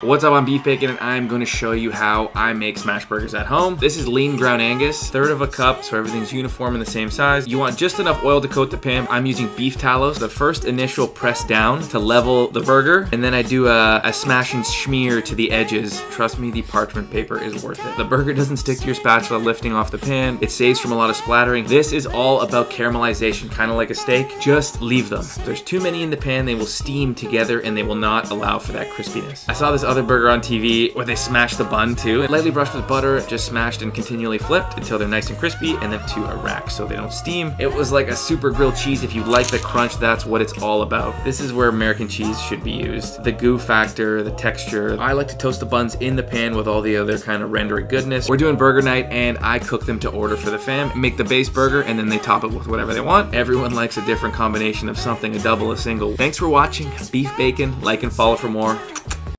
What's up, I'm Beef Baecon and I'm going to show you how I make smash burgers at home. This is lean ground Angus, third of a cup so everything's uniform and the same size. You want just enough oil to coat the pan. I'm using beef tallow. The first initial press down to level the burger and then I do a, a smash and smear to the edges. Trust me, the parchment paper is worth it. The burger doesn't stick to your spatula lifting off the pan. It saves from a lot of splattering. This is all about caramelization, kind of like a steak. Just leave them. If there's too many in the pan, they will steam together and they will not allow for that crispiness. I saw this other burger on TV where they smashed the bun too. Lightly brushed with butter, just smashed and continually flipped until they're nice and crispy and then to a rack so they don't steam. It was like a super grilled cheese. If you like the crunch, that's what it's all about. This is where American cheese should be used. The goo factor, the texture. I like to toast the buns in the pan with all the other kind of rendery goodness. We're doing burger night and I cook them to order for the fam. Make the base burger and then they top it with whatever they want. Everyone likes a different combination of something, a double, a single. Thanks for watching. Beef Baecon. Like and follow for more.